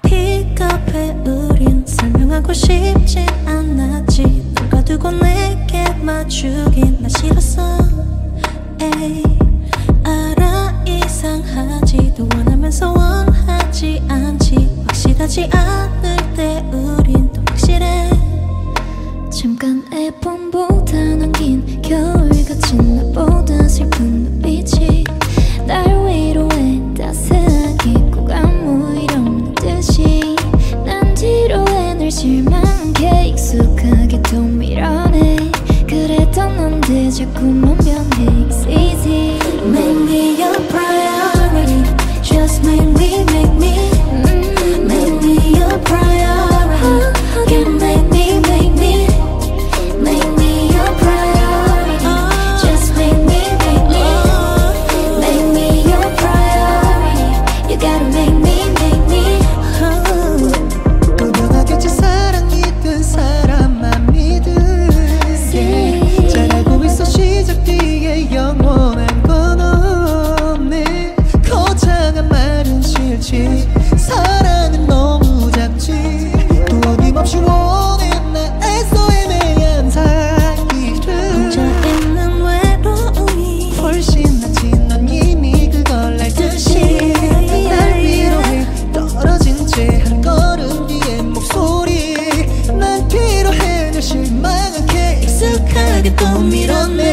픽업해 우린 설명하고 싶지 않았지. 널 거두고 내게 맞추긴 나 싫었어. 에이 알아 이상하지도 원하면서 원하지 않지. 확실하지 않을 잠깐의 봄보다 넘긴 겨울같이 나보다 슬픈 눈빛이 날 위로해 따스하게 꼭 아무 일 없는 듯이 난 뒤로에 늘 실망해 익숙하게 또 밀어내 그랬던 넌데 자꾸만 실망하게 익숙하게 또 밀어내.